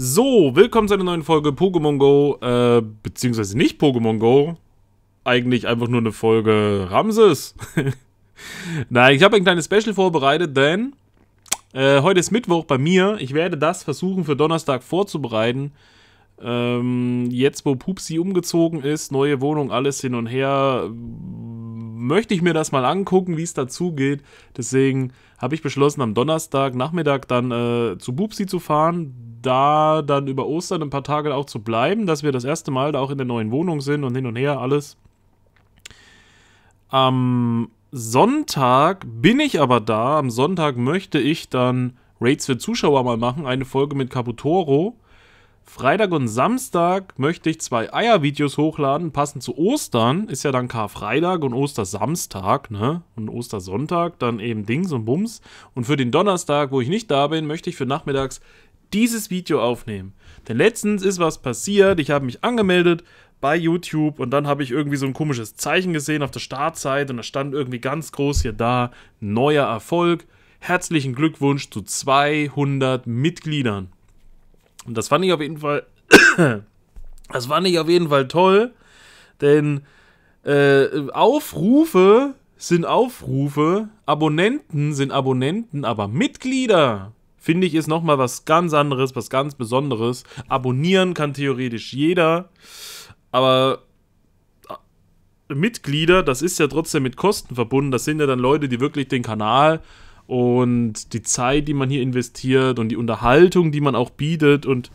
So, willkommen zu einer neuen Folge Pokémon Go, äh, beziehungsweise nicht Pokémon Go. Eigentlich einfach nur eine Folge Ramses. Nein, ich habe ein kleines Special vorbereitet, denn äh, heute ist Mittwoch bei mir. Ich werde das versuchen für Donnerstag vorzubereiten. Ähm, jetzt, wo Pupsi umgezogen ist, neue Wohnung, alles hin und her, möchte ich mir das mal angucken, wie es dazu geht. Deswegen habe ich beschlossen, am Donnerstag Nachmittag dann äh, zu Pupsi zu fahren da dann über Ostern ein paar Tage auch zu bleiben, dass wir das erste Mal da auch in der neuen Wohnung sind und hin und her alles. Am Sonntag bin ich aber da. Am Sonntag möchte ich dann Raids für Zuschauer mal machen, eine Folge mit Caputoro. Freitag und Samstag möchte ich zwei Eiervideos hochladen, passend zu Ostern. Ist ja dann Karfreitag und Ostersamstag, ne? Und Ostersonntag dann eben Dings und Bums. Und für den Donnerstag, wo ich nicht da bin, möchte ich für nachmittags dieses Video aufnehmen. Denn letztens ist was passiert, ich habe mich angemeldet bei YouTube und dann habe ich irgendwie so ein komisches Zeichen gesehen auf der Startseite und da stand irgendwie ganz groß hier da, neuer Erfolg, herzlichen Glückwunsch zu 200 Mitgliedern. Und das fand ich auf jeden Fall, das fand ich auf jeden Fall toll, denn äh, Aufrufe sind Aufrufe, Abonnenten sind Abonnenten, aber Mitglieder finde ich, ist nochmal was ganz anderes, was ganz Besonderes. Abonnieren kann theoretisch jeder, aber äh, Mitglieder, das ist ja trotzdem mit Kosten verbunden. Das sind ja dann Leute, die wirklich den Kanal und die Zeit, die man hier investiert und die Unterhaltung, die man auch bietet und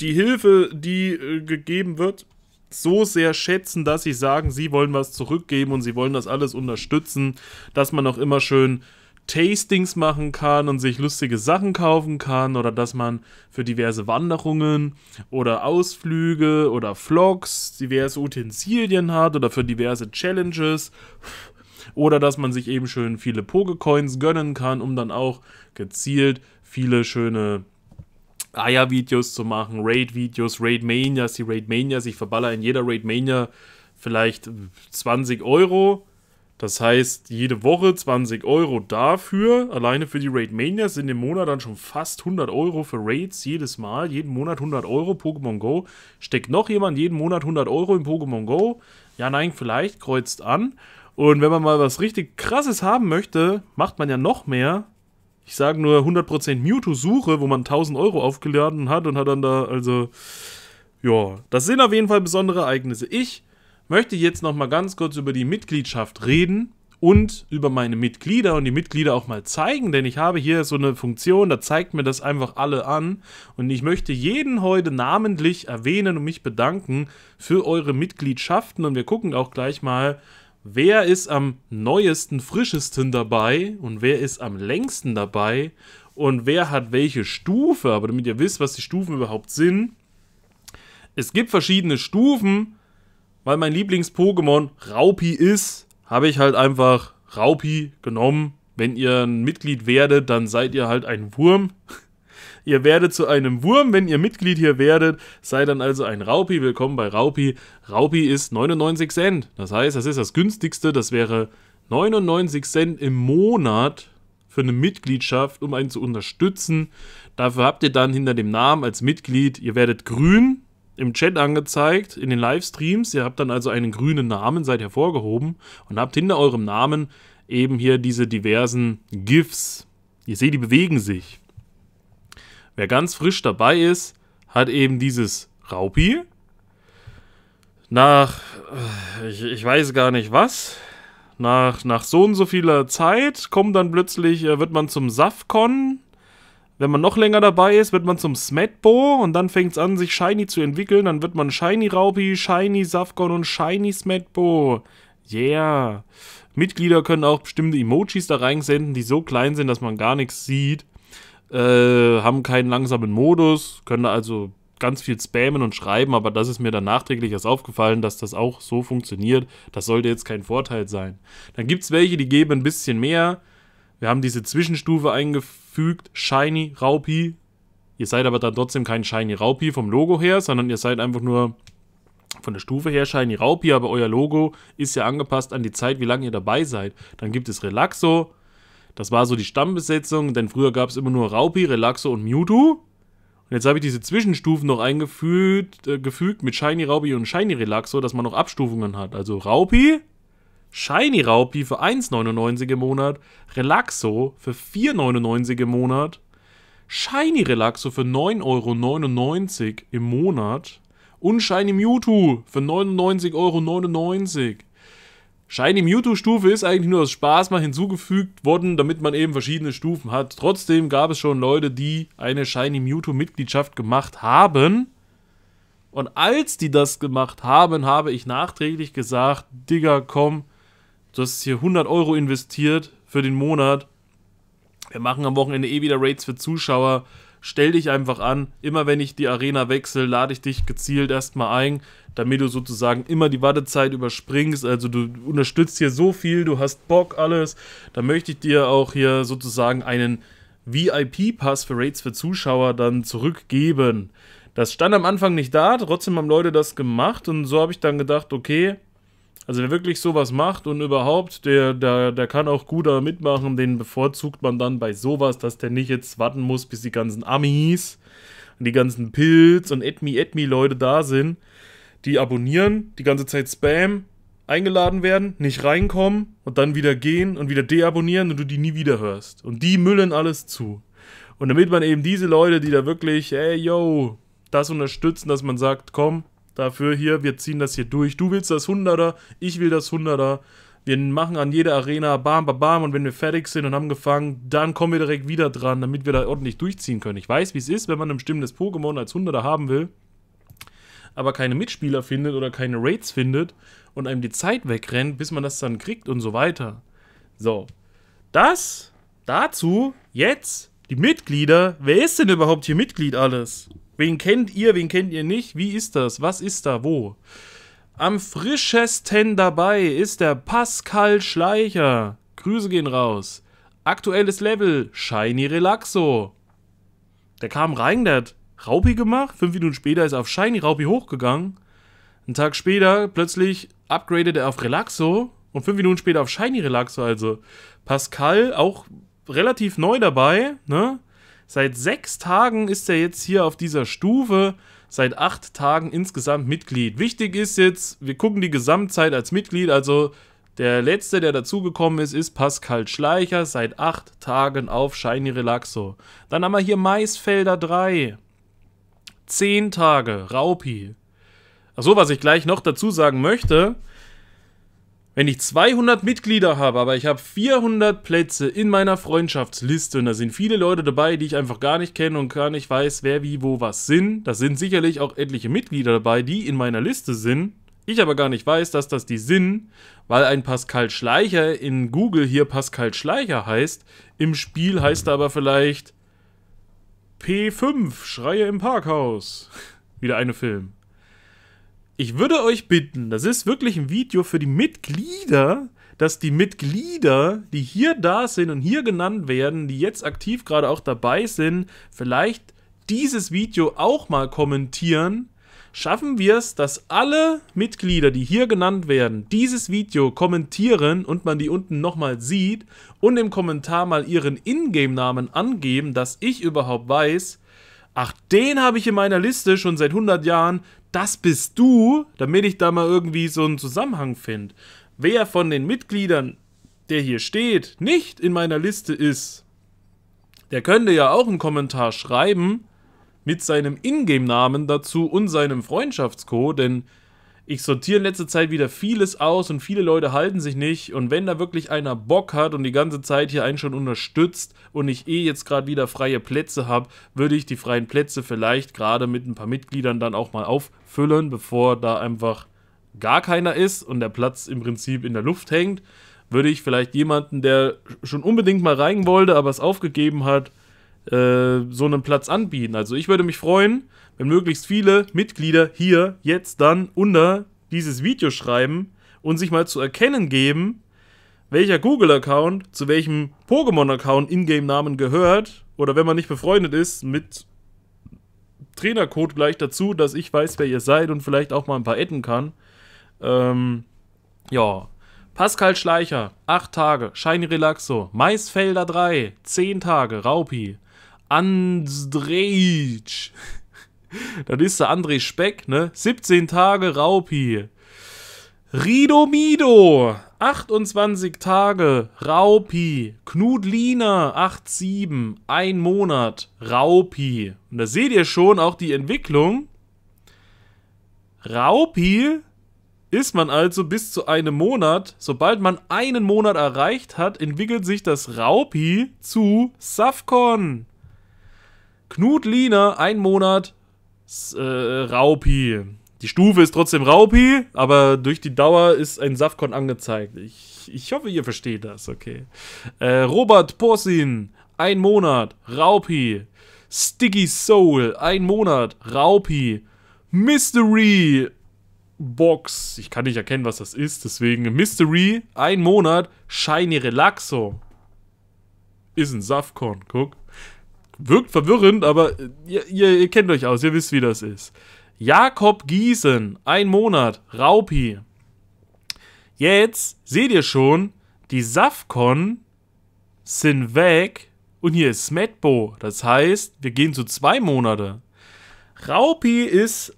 die Hilfe, die äh, gegeben wird, so sehr schätzen, dass sie sagen, sie wollen was zurückgeben und sie wollen das alles unterstützen, dass man auch immer schön Tastings machen kann und sich lustige Sachen kaufen kann oder dass man für diverse Wanderungen oder Ausflüge oder Vlogs diverse Utensilien hat oder für diverse Challenges oder dass man sich eben schön viele Pokecoins gönnen kann, um dann auch gezielt viele schöne Eier-Videos zu machen, Raid-Videos, Raid-Manias, die Raid-Manias, ich verballer in jeder Raid-Mania vielleicht 20 Euro das heißt, jede Woche 20 Euro dafür. Alleine für die Raid Mania sind im Monat dann schon fast 100 Euro für Raids jedes Mal. Jeden Monat 100 Euro Pokémon Go. Steckt noch jemand jeden Monat 100 Euro in Pokémon Go? Ja, nein, vielleicht. Kreuzt an. Und wenn man mal was richtig krasses haben möchte, macht man ja noch mehr. Ich sage nur 100% Mewtwo-Suche, wo man 1000 Euro aufgeladen hat und hat dann da, also, ja, das sind auf jeden Fall besondere Ereignisse. Ich möchte jetzt noch mal ganz kurz über die Mitgliedschaft reden und über meine Mitglieder und die Mitglieder auch mal zeigen, denn ich habe hier so eine Funktion, da zeigt mir das einfach alle an und ich möchte jeden heute namentlich erwähnen und mich bedanken für eure Mitgliedschaften und wir gucken auch gleich mal, wer ist am neuesten, frischesten dabei und wer ist am längsten dabei und wer hat welche Stufe, aber damit ihr wisst, was die Stufen überhaupt sind. Es gibt verschiedene Stufen, weil mein Lieblings-Pokémon Raupi ist, habe ich halt einfach Raupi genommen. Wenn ihr ein Mitglied werdet, dann seid ihr halt ein Wurm. Ihr werdet zu einem Wurm, wenn ihr Mitglied hier werdet, seid dann also ein Raupi. Willkommen bei Raupi. Raupi ist 99 Cent. Das heißt, das ist das günstigste. Das wäre 99 Cent im Monat für eine Mitgliedschaft, um einen zu unterstützen. Dafür habt ihr dann hinter dem Namen als Mitglied, ihr werdet grün, im Chat angezeigt, in den Livestreams. Ihr habt dann also einen grünen Namen, seid hervorgehoben und habt hinter eurem Namen eben hier diese diversen GIFs. Ihr seht, die bewegen sich. Wer ganz frisch dabei ist, hat eben dieses Raupi. Nach, äh, ich, ich weiß gar nicht was, nach, nach so und so vieler Zeit kommt dann plötzlich, äh, wird man zum Safcon wenn man noch länger dabei ist, wird man zum Smetbo und dann fängt es an, sich Shiny zu entwickeln. Dann wird man Shiny Raupi, Shiny Safgon und Shiny Smetbo. Yeah. Mitglieder können auch bestimmte Emojis da reinsenden, die so klein sind, dass man gar nichts sieht. Äh, haben keinen langsamen Modus, können also ganz viel spammen und schreiben, aber das ist mir dann nachträglich erst aufgefallen, dass das auch so funktioniert. Das sollte jetzt kein Vorteil sein. Dann gibt es welche, die geben ein bisschen mehr. Wir haben diese Zwischenstufe eingefügt, Shiny Raupi. Ihr seid aber dann trotzdem kein Shiny Raupi vom Logo her, sondern ihr seid einfach nur von der Stufe her Shiny Raupi, aber euer Logo ist ja angepasst an die Zeit, wie lange ihr dabei seid. Dann gibt es Relaxo. Das war so die Stammbesetzung, denn früher gab es immer nur Raupi, Relaxo und Mewtwo. Und jetzt habe ich diese Zwischenstufen noch eingefügt äh, gefügt mit Shiny Raupi und Shiny Relaxo, dass man noch Abstufungen hat. Also Raupi, Shiny Raupi für 1,99 im Monat, Relaxo für 4,99 im Monat, Shiny Relaxo für 9,99 Euro im Monat und Shiny Mewtwo für 99,99 Euro. Shiny Mewtwo-Stufe ist eigentlich nur aus Spaß mal hinzugefügt worden, damit man eben verschiedene Stufen hat. Trotzdem gab es schon Leute, die eine Shiny Mewtwo-Mitgliedschaft gemacht haben. Und als die das gemacht haben, habe ich nachträglich gesagt, Digga, komm, du hast hier 100 Euro investiert für den Monat. Wir machen am Wochenende eh wieder Rates für Zuschauer stell dich einfach an. Immer wenn ich die Arena wechsle, lade ich dich gezielt erstmal ein, damit du sozusagen immer die Wartezeit überspringst. Also du unterstützt hier so viel, du hast Bock, alles. Da möchte ich dir auch hier sozusagen einen VIP-Pass für Raids für Zuschauer dann zurückgeben. Das stand am Anfang nicht da, trotzdem haben Leute das gemacht und so habe ich dann gedacht, okay, also wer wirklich sowas macht und überhaupt, der, der, der kann auch gut da mitmachen, den bevorzugt man dann bei sowas, dass der nicht jetzt warten muss, bis die ganzen Amis und die ganzen Pilz und Edmi Edmi Leute da sind, die abonnieren, die ganze Zeit Spam, eingeladen werden, nicht reinkommen und dann wieder gehen und wieder deabonnieren und du die nie wieder hörst. Und die müllen alles zu. Und damit man eben diese Leute, die da wirklich, ey, yo, das unterstützen, dass man sagt, komm, dafür hier, wir ziehen das hier durch. Du willst das 100er, ich will das 100er. Wir machen an jeder Arena bam, bam, bam und wenn wir fertig sind und haben gefangen, dann kommen wir direkt wieder dran, damit wir da ordentlich durchziehen können. Ich weiß, wie es ist, wenn man ein bestimmtes Pokémon als 100er haben will, aber keine Mitspieler findet oder keine Raids findet und einem die Zeit wegrennt, bis man das dann kriegt und so weiter. So, das dazu jetzt die Mitglieder. Wer ist denn überhaupt hier Mitglied alles? Wen kennt ihr, wen kennt ihr nicht? Wie ist das? Was ist da wo? Am frischesten dabei ist der Pascal Schleicher. Grüße gehen raus. Aktuelles Level, Shiny Relaxo. Der kam rein, der hat Raupi gemacht. Fünf Minuten später ist er auf Shiny Raupi hochgegangen. Einen Tag später plötzlich upgradet er auf Relaxo. Und fünf Minuten später auf Shiny Relaxo. Also Pascal auch relativ neu dabei, ne? Seit sechs Tagen ist er jetzt hier auf dieser Stufe, seit acht Tagen insgesamt Mitglied. Wichtig ist jetzt, wir gucken die Gesamtzeit als Mitglied, also der letzte, der dazugekommen ist, ist Pascal Schleicher, seit acht Tagen auf Shiny Relaxo. Dann haben wir hier Maisfelder 3. Zehn Tage, Raupi. Achso, was ich gleich noch dazu sagen möchte, wenn ich 200 Mitglieder habe, aber ich habe 400 Plätze in meiner Freundschaftsliste und da sind viele Leute dabei, die ich einfach gar nicht kenne und gar nicht weiß, wer wie wo was sind. Da sind sicherlich auch etliche Mitglieder dabei, die in meiner Liste sind. Ich aber gar nicht weiß, dass das die sind, weil ein Pascal Schleicher in Google hier Pascal Schleicher heißt. Im Spiel heißt er aber vielleicht P5, Schreie im Parkhaus. Wieder eine Film ich würde euch bitten, das ist wirklich ein Video für die Mitglieder, dass die Mitglieder, die hier da sind und hier genannt werden, die jetzt aktiv gerade auch dabei sind, vielleicht dieses Video auch mal kommentieren. Schaffen wir es, dass alle Mitglieder, die hier genannt werden, dieses Video kommentieren und man die unten nochmal sieht und im Kommentar mal ihren Ingame-Namen angeben, dass ich überhaupt weiß, ach, den habe ich in meiner Liste schon seit 100 Jahren, das bist du, damit ich da mal irgendwie so einen Zusammenhang finde. Wer von den Mitgliedern, der hier steht, nicht in meiner Liste ist, der könnte ja auch einen Kommentar schreiben mit seinem Ingame-Namen dazu und seinem Freundschaftscode, denn ich sortiere in letzter Zeit wieder vieles aus und viele Leute halten sich nicht. Und wenn da wirklich einer Bock hat und die ganze Zeit hier einen schon unterstützt und ich eh jetzt gerade wieder freie Plätze habe, würde ich die freien Plätze vielleicht gerade mit ein paar Mitgliedern dann auch mal auffüllen, bevor da einfach gar keiner ist und der Platz im Prinzip in der Luft hängt. Würde ich vielleicht jemanden, der schon unbedingt mal rein wollte, aber es aufgegeben hat, äh, so einen Platz anbieten. Also ich würde mich freuen, wenn möglichst viele Mitglieder hier jetzt dann unter dieses Video schreiben und sich mal zu erkennen geben, welcher Google-Account zu welchem Pokémon-Account Ingame-Namen gehört oder wenn man nicht befreundet ist mit Trainercode gleich dazu, dass ich weiß, wer ihr seid und vielleicht auch mal ein paar adden kann. Ähm, ja. Pascal Schleicher, 8 Tage, Shiny Relaxo, Maisfelder 3, 10 Tage, Raupi, Andrej. Das ist der André Speck, ne? 17 Tage Raupi. Ridomido, 28 Tage, Raupi. Knudlina, 8,7, ein Monat, Raupi. Und da seht ihr schon auch die Entwicklung. Raupi ist man also bis zu einem Monat. Sobald man einen Monat erreicht hat, entwickelt sich das Raupi zu Safcon. Knudlina, ein Monat, äh, Raupi. Die Stufe ist trotzdem Raupi, aber durch die Dauer ist ein Safcon angezeigt. Ich, ich hoffe, ihr versteht das, okay. Äh, Robert Porsin, ein Monat, Raupi. Sticky Soul, ein Monat, Raupi. Mystery Box, ich kann nicht erkennen, was das ist, deswegen Mystery, ein Monat, Shiny Relaxo. Ist ein Safcon, guck. Wirkt verwirrend, aber ihr, ihr, ihr kennt euch aus, ihr wisst, wie das ist. Jakob Giesen, ein Monat, Raupi. Jetzt seht ihr schon, die Safcon sind weg und hier ist Smetbo. Das heißt, wir gehen zu zwei Monate. Raupi ist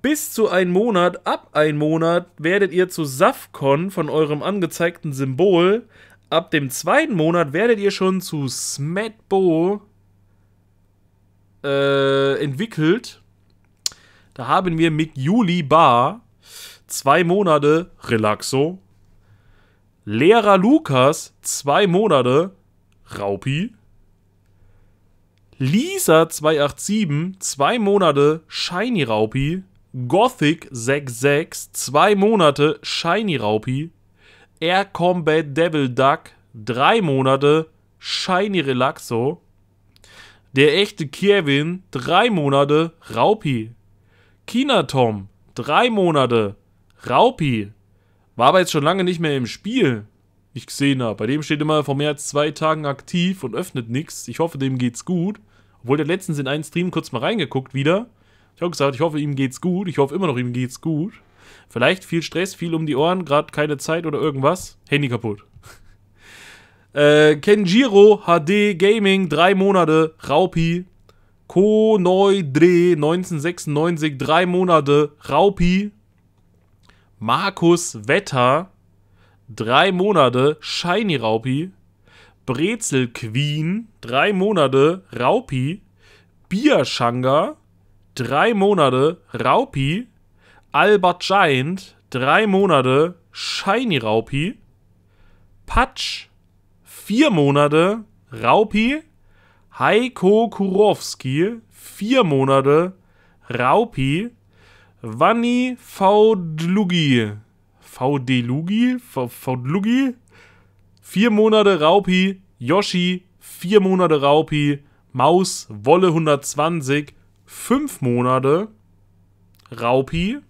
bis zu einem Monat, ab einem Monat werdet ihr zu Safcon von eurem angezeigten Symbol. Ab dem zweiten Monat werdet ihr schon zu Smetbo äh, entwickelt. Da haben wir mit Juli Bar zwei Monate Relaxo. Lehrer Lukas zwei Monate Raupi. Lisa 287 zwei Monate Shiny Raupi. Gothic 66 zwei Monate Shiny Raupi. Air Combat Devil Duck drei Monate Shiny Relaxo. Der echte Kevin drei Monate Raupi. Kinatom, drei Monate. Raupi. War aber jetzt schon lange nicht mehr im Spiel. Ich gesehen habe. Bei dem steht immer vor mehr als zwei Tagen aktiv und öffnet nichts. Ich hoffe, dem geht's gut. Obwohl der letztens in einen Stream kurz mal reingeguckt wieder. Ich habe gesagt, ich hoffe, ihm geht's gut. Ich hoffe immer noch, ihm geht's gut. Vielleicht viel Stress, viel um die Ohren, gerade keine Zeit oder irgendwas. Handy kaputt. Äh, Kenjiro HD Gaming, drei Monate. Raupi. Konoidre 1996, drei Monate, Raupi. Markus Wetter, drei Monate, Shiny Raupi. Brezel Queen, drei Monate, Raupi. Bierschanga, drei Monate, Raupi. Albert Giant, drei Monate, Shiny Raupi. Patsch, vier Monate, Raupi. Heiko Kurowski, vier Monate. Raupi. Vanni Faudlugi. Faudlugi? Faudlugi? Vier Monate Raupi. Yoshi, vier Monate Raupi. Maus, Wolle 120, fünf Monate. Raupi.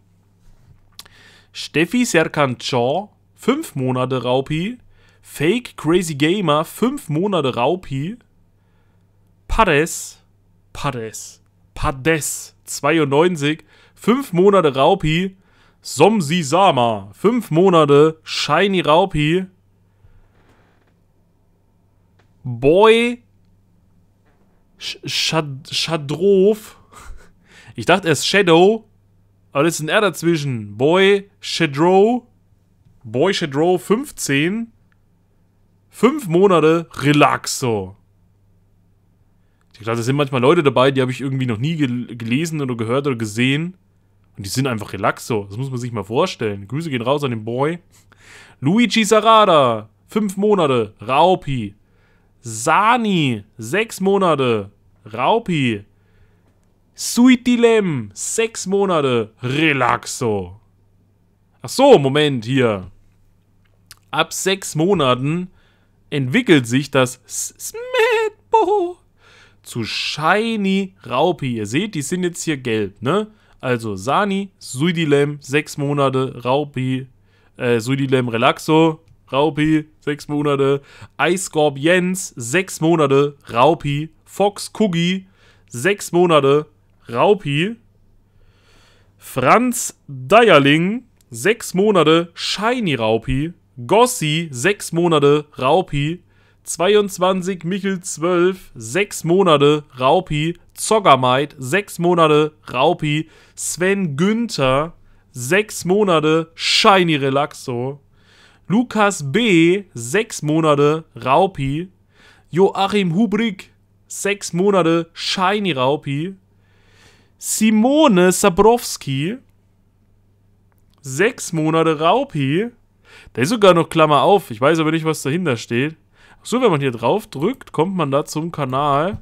Steffi Serkanchor, fünf Monate Raupi. Fake Crazy Gamer, fünf Monate Raupi. Pades, Pades, Pades. 92, 5 Monate Raupi, Somsi Sama, 5 Monate Shiny Raupi, Boy Shadrof, ich dachte erst Shadow, aber das ist ein R dazwischen, Boy Shadrow, Boy Shadrow 15, 5 Monate Relaxo. Ich glaube, da sind manchmal Leute dabei, die habe ich irgendwie noch nie gel gelesen oder gehört oder gesehen. Und die sind einfach relaxo. Das muss man sich mal vorstellen. Grüße gehen raus an den Boy. Luigi Sarada, fünf Monate, Raupi. Sani, sechs Monate, Raupi. Sweet Dilem, sechs Monate, Relaxo. Ach so, Moment hier. Ab sechs Monaten entwickelt sich das Smetbo zu Shiny Raupi. Ihr seht, die sind jetzt hier gelb, ne? Also Sani, Suidilem, 6 Monate, Raupi, äh, Suidilem Relaxo, Raupi, 6 Monate, Eiscorp Jens, 6 Monate, Raupi, Fox Kugi, 6 Monate, Raupi, Franz Deierling, 6 Monate, Shiny Raupi, Gossi, 6 Monate, Raupi, 22 Michel 12, 6 Monate Raupi, Zoggermeit, 6 Monate Raupi, Sven Günther, 6 Monate Shiny Relaxo, Lukas B, 6 Monate Raupi, Joachim Hubrik, 6 Monate Shiny Raupi, Simone Sabrowski, 6 Monate Raupi, da ist sogar noch Klammer auf, ich weiß aber nicht, was dahinter steht. So, wenn man hier drauf drückt, kommt man da zum Kanal.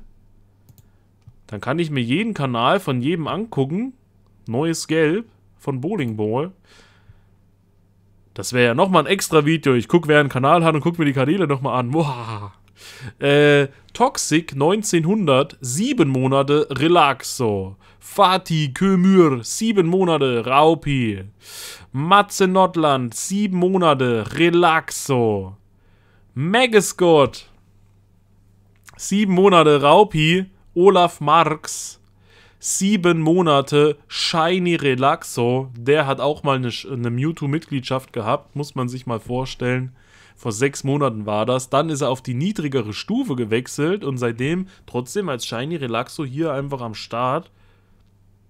Dann kann ich mir jeden Kanal von jedem angucken. Neues Gelb von Bowling Ball. Das wäre ja nochmal ein extra Video. Ich gucke, wer einen Kanal hat und gucke mir die Kanäle nochmal an. Boah. Äh, Toxic 1900, 7 Monate Relaxo. Fatih Kömür, 7 Monate Raupi. Matze Nordland, 7 Monate Relaxo. Megascott. Sieben Monate Raupi. Olaf Marx. Sieben Monate Shiny Relaxo. Der hat auch mal eine, eine Mewtwo-Mitgliedschaft gehabt. Muss man sich mal vorstellen. Vor sechs Monaten war das. Dann ist er auf die niedrigere Stufe gewechselt und seitdem trotzdem als Shiny Relaxo hier einfach am Start.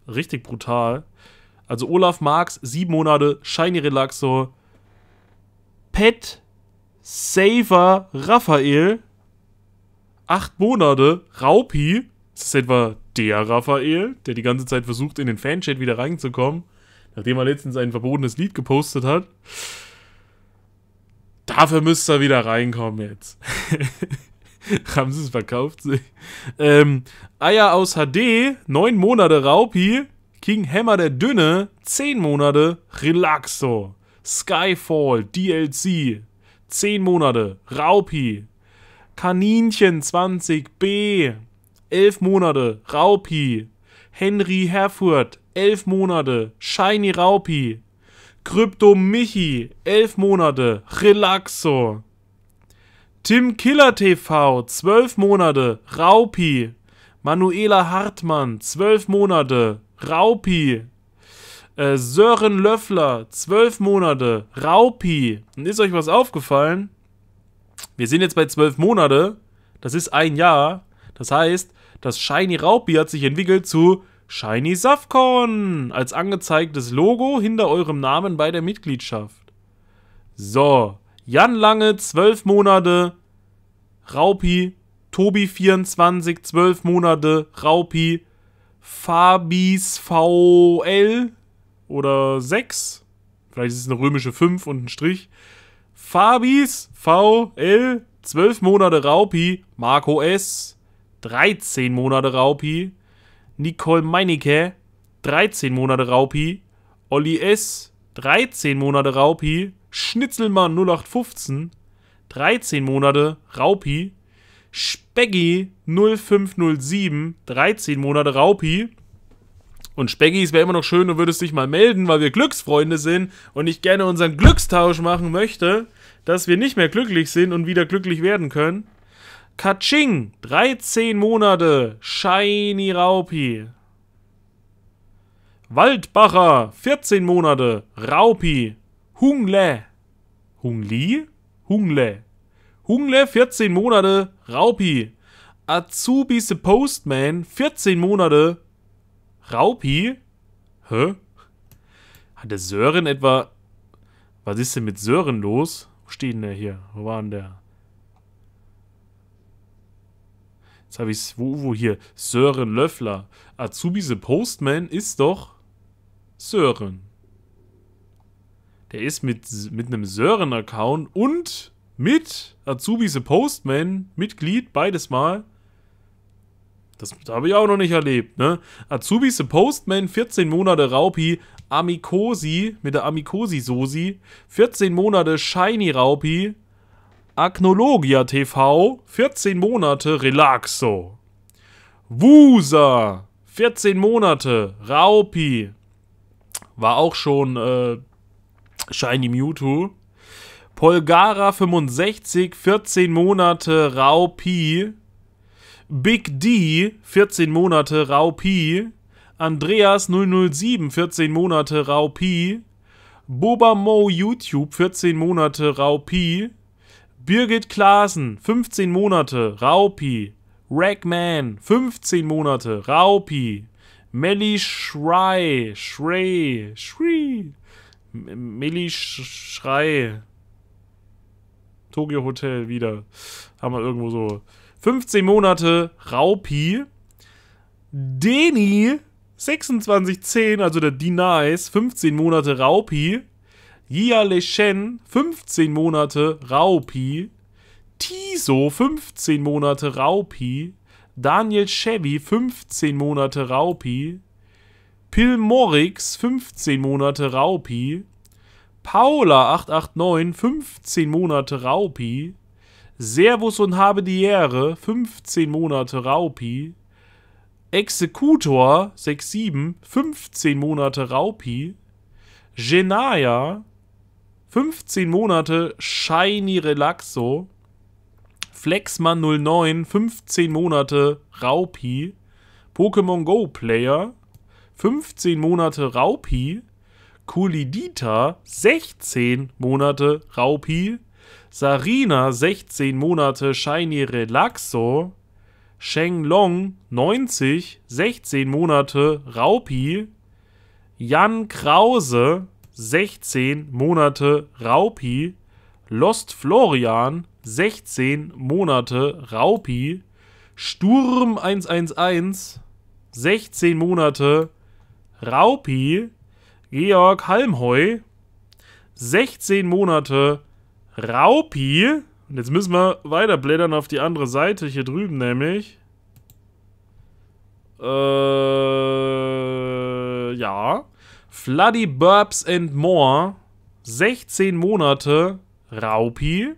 Richtig brutal. Also Olaf Marx, sieben Monate, Shiny Relaxo. Pet Saver Raphael. Acht Monate. Raupi. Ist das etwa der Raphael, der die ganze Zeit versucht, in den Fanchat wieder reinzukommen, nachdem er letztens ein verbotenes Lied gepostet hat? Dafür müsste er wieder reinkommen jetzt. Haben sie es verkauft. Ähm, Eier aus HD, neun Monate Raupi. King Hammer der Dünne, zehn Monate Relaxo. Skyfall, DLC, 10 Monate. Raupi. Kaninchen 20b. 11 Monate. Raupi. Henry Herfurt. 11 Monate. Shiny Raupi. Krypto Michi. 11 Monate. Relaxo. Tim Killer TV. 12 Monate. Raupi. Manuela Hartmann. 12 Monate. Raupi. Äh, Sören Löffler, zwölf Monate, Raupi. Und ist euch was aufgefallen? Wir sind jetzt bei zwölf Monate. Das ist ein Jahr. Das heißt, das Shiny Raupi hat sich entwickelt zu Shiny Safcon als angezeigtes Logo hinter eurem Namen bei der Mitgliedschaft. So, Jan Lange, zwölf Monate, Raupi, Tobi 24, zwölf Monate, Raupi, Fabis VL, oder 6. Vielleicht ist es eine römische 5 und ein Strich. Fabis VL 12 Monate Raupi. Marco S 13 Monate Raupi. Nicole Meinecke 13 Monate Raupi. Olli S 13 Monate Raupi. Schnitzelmann 0815 13 Monate Raupi. Speggy 0507 13 Monate Raupi. Und Speggy, es wäre immer noch schön, du würdest dich mal melden, weil wir Glücksfreunde sind und ich gerne unseren Glückstausch machen möchte, dass wir nicht mehr glücklich sind und wieder glücklich werden können. Kaching, 13 Monate, Shiny Raupi. Waldbacher, 14 Monate, Raupi. Hungle. Hungli? Hungle. Hungle, 14 Monate, Raupi. Azubi the Postman, 14 Monate, Raupi? Hä? Hat der Sören etwa. Was ist denn mit Sören los? Wo steht denn der hier? Wo war denn der? Jetzt habe ich es. Wo, wo hier? Sören Löffler. Azubi the Postman ist doch Sören. Der ist mit, mit einem Sören-Account und mit Azubi the Postman Mitglied, beides mal. Das habe ich auch noch nicht erlebt, ne? Azubi the Postman, 14 Monate Raupi, Amikosi mit der Amikosi-Sosi, 14 Monate Shiny Raupi, Agnologia TV, 14 Monate Relaxo. Wusa, 14 Monate Raupi, war auch schon äh, Shiny Mewtwo. Polgara 65, 14 Monate Raupi, Big D, 14 Monate Raupi. Andreas 007, 14 Monate Raupi. Boba Mo YouTube, 14 Monate Raupi. Birgit Klaassen, 15 Monate, Raupi. Ragman, 15 Monate, Raupi. Melly Schrei, Schrei, Schrei. Melly Schrei. Tokyo Hotel wieder. Haben wir irgendwo so. 15 Monate, Raupi. Deni, 2610, also der D-Nice, 15 Monate Raupi. Yia Leshen, 15 Monate Raupi. Tiso, 15 Monate Raupi. Daniel Chevy, 15 Monate Raupi. Pilmorix, 15 Monate Raupi. Paula, 889, 15 Monate Raupi. Servus und habe die Ehre, 15 Monate Raupi. Exekutor 67, 15 Monate Raupi. Genaya, 15 Monate Shiny Relaxo. Flexman 09, 15 Monate Raupi. Pokémon Go Player, 15 Monate Raupi. Kulidita, 16 Monate Raupi. Sarina, 16 Monate Shiny Relaxo. Sheng Long 90, 16 Monate Raupi. Jan Krause 16 Monate Raupi. Lost Florian 16 Monate Raupi. Sturm 111 16 Monate Raupi. Georg Halmheu 16 Monate Raupi. Und jetzt müssen wir weiterblättern auf die andere Seite hier drüben nämlich. Äh, ja. Floody Burbs and More. 16 Monate Raupi.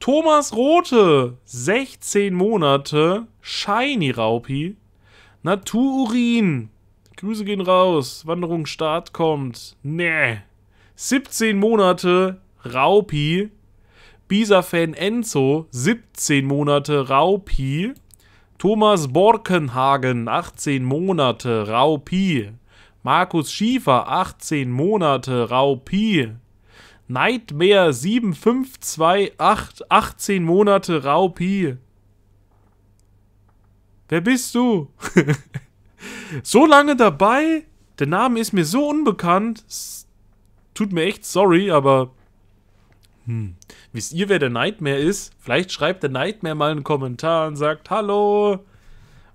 Thomas Rote. 16 Monate Shiny Raupi. Natururin. Grüße gehen raus. Wanderung Start kommt. Nee. 17 Monate Raupi. Bisa-Fan Enzo, 17 Monate Raupi. Thomas Borkenhagen, 18 Monate Raupi. Markus Schiefer, 18 Monate Raupi. Nightmare 7528, 18 Monate Raupi. Wer bist du? so lange dabei? Der Name ist mir so unbekannt. Tut mir echt sorry, aber hm. Wisst ihr, wer der Nightmare ist? Vielleicht schreibt der Nightmare mal einen Kommentar und sagt Hallo.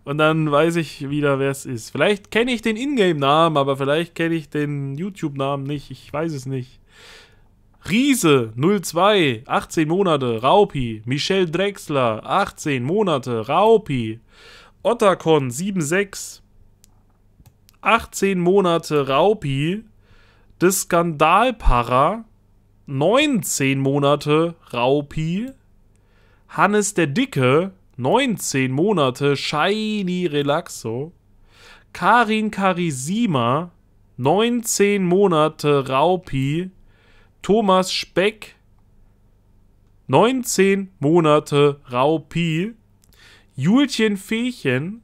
Und dann weiß ich wieder, wer es ist. Vielleicht kenne ich den Ingame-Namen, aber vielleicht kenne ich den YouTube-Namen nicht. Ich weiß es nicht. Riese 02, 18 Monate, Raupi. Michelle Drexler, 18 Monate, Raupi. Ottercon 76, 18 Monate, Raupi. Das Skandalpara 19 Monate Raupi. Hannes der Dicke, 19 Monate Shiny Relaxo. Karin Karisima, 19 Monate Raupi. Thomas Speck, 19 Monate Raupi. Julchen Feechen,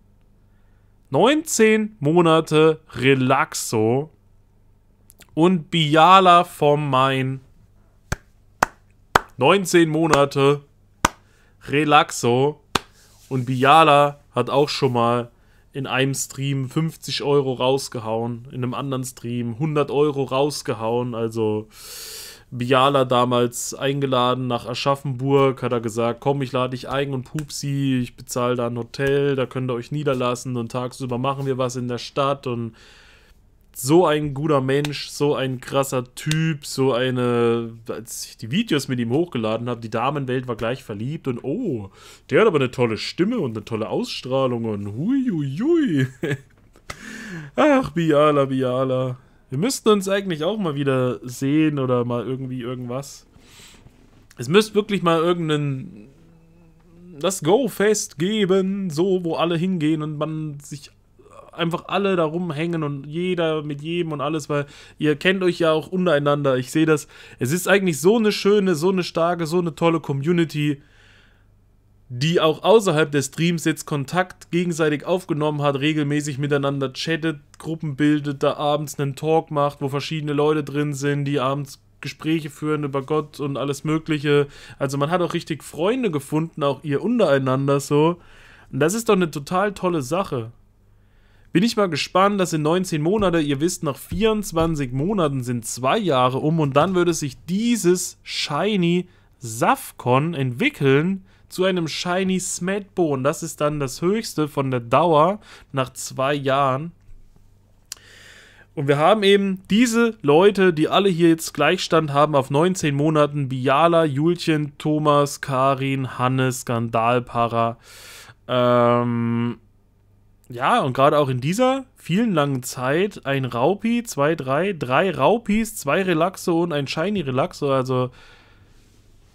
19 Monate Relaxo. Und Biala vom Main, 19 Monate Relaxo und Biala hat auch schon mal in einem Stream 50 Euro rausgehauen, in einem anderen Stream 100 Euro rausgehauen. Also Biala damals eingeladen nach Aschaffenburg, hat er gesagt, komm, ich lade dich ein und Pupsi, ich bezahle da ein Hotel, da könnt ihr euch niederlassen und tagsüber machen wir was in der Stadt und so ein guter Mensch, so ein krasser Typ, so eine. Als ich die Videos mit ihm hochgeladen habe, die Damenwelt war gleich verliebt und oh, der hat aber eine tolle Stimme und eine tolle Ausstrahlung und hui, hui, hui. Ach, Biala, Biala. Wir müssten uns eigentlich auch mal wieder sehen oder mal irgendwie irgendwas. Es müsste wirklich mal irgendeinen das Go-Fest geben, so, wo alle hingehen und man sich einfach alle da rumhängen und jeder mit jedem und alles, weil ihr kennt euch ja auch untereinander. Ich sehe das. Es ist eigentlich so eine schöne, so eine starke, so eine tolle Community, die auch außerhalb des Streams jetzt Kontakt gegenseitig aufgenommen hat, regelmäßig miteinander chattet, Gruppen bildet, da abends einen Talk macht, wo verschiedene Leute drin sind, die abends Gespräche führen über Gott und alles Mögliche. Also man hat auch richtig Freunde gefunden, auch ihr untereinander so. Und das ist doch eine total tolle Sache. Bin ich mal gespannt, dass in 19 Monate, ihr wisst, nach 24 Monaten sind zwei Jahre um und dann würde sich dieses Shiny Safcon entwickeln zu einem Shiny Smetbone. Das ist dann das höchste von der Dauer nach zwei Jahren. Und wir haben eben diese Leute, die alle hier jetzt Gleichstand haben auf 19 Monaten: Biala, Julchen, Thomas, Karin, Hannes, Gandalpara. Ähm, ja, und gerade auch in dieser vielen langen Zeit ein Raupi, zwei, drei, drei Raupis, zwei Relaxo und ein Shiny Relaxo. Also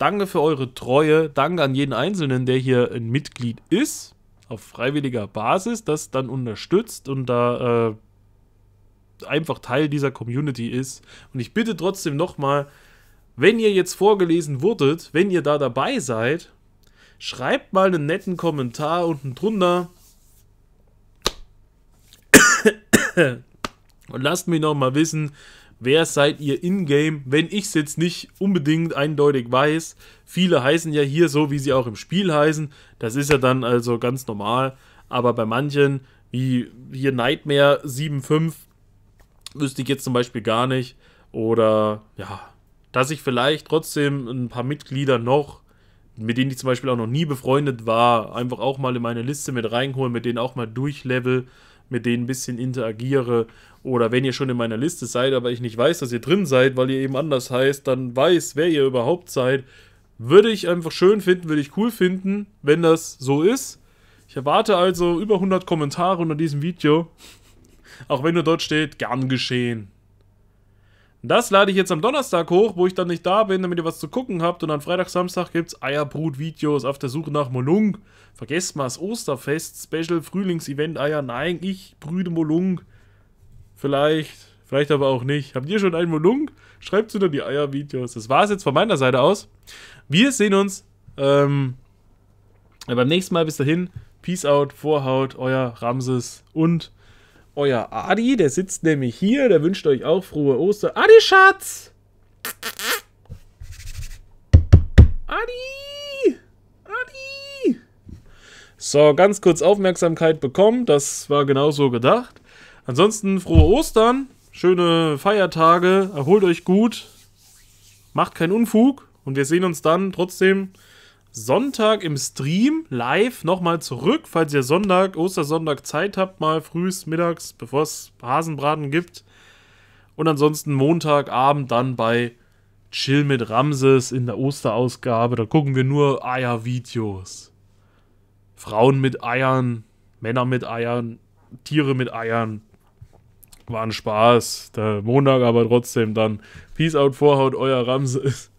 danke für eure Treue. Danke an jeden Einzelnen, der hier ein Mitglied ist, auf freiwilliger Basis, das dann unterstützt und da äh, einfach Teil dieser Community ist. Und ich bitte trotzdem nochmal, wenn ihr jetzt vorgelesen wurdet, wenn ihr da dabei seid, schreibt mal einen netten Kommentar unten drunter und lasst mich noch mal wissen, wer seid ihr in-game, wenn ich es jetzt nicht unbedingt eindeutig weiß. Viele heißen ja hier so, wie sie auch im Spiel heißen. Das ist ja dann also ganz normal. Aber bei manchen, wie hier Nightmare 7.5, wüsste ich jetzt zum Beispiel gar nicht. Oder ja, dass ich vielleicht trotzdem ein paar Mitglieder noch, mit denen ich zum Beispiel auch noch nie befreundet war, einfach auch mal in meine Liste mit reinholen, mit denen auch mal durchlevel mit denen ein bisschen interagiere. Oder wenn ihr schon in meiner Liste seid, aber ich nicht weiß, dass ihr drin seid, weil ihr eben anders heißt, dann weiß, wer ihr überhaupt seid. Würde ich einfach schön finden, würde ich cool finden, wenn das so ist. Ich erwarte also über 100 Kommentare unter diesem Video. Auch wenn nur dort steht, gern geschehen. Das lade ich jetzt am Donnerstag hoch, wo ich dann nicht da bin, damit ihr was zu gucken habt. Und am Freitag, Samstag gibt es Eierbrut-Videos auf der Suche nach Molung. Vergesst mal das Osterfest, Special Frühlingsevent Eier. Nein, ich brüde Molung. Vielleicht, vielleicht aber auch nicht. Habt ihr schon einen Molung? Schreibt unter die Eier-Videos. Das war es jetzt von meiner Seite aus. Wir sehen uns ähm, beim nächsten Mal. Bis dahin. Peace out, Vorhaut, euer Ramses und euer Adi, der sitzt nämlich hier, der wünscht euch auch frohe Ostern. Adi, Schatz! Adi! Adi! So, ganz kurz Aufmerksamkeit bekommen, das war genau so gedacht. Ansonsten frohe Ostern, schöne Feiertage, erholt euch gut, macht keinen Unfug und wir sehen uns dann trotzdem Sonntag im Stream live nochmal zurück, falls ihr Sonntag, Ostersonntag Zeit habt, mal frühs, mittags, bevor es Hasenbraten gibt. Und ansonsten Montagabend dann bei Chill mit Ramses in der Osterausgabe. Da gucken wir nur Eiervideos. Frauen mit Eiern, Männer mit Eiern, Tiere mit Eiern. War ein Spaß. Der Montag aber trotzdem dann. Peace out, Vorhaut, euer Ramses.